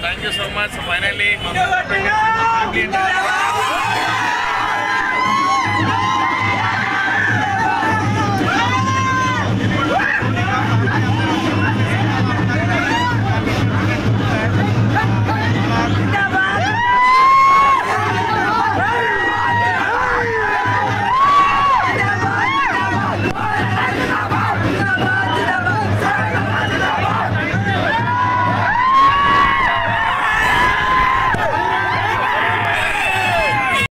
thank you so much. Finally,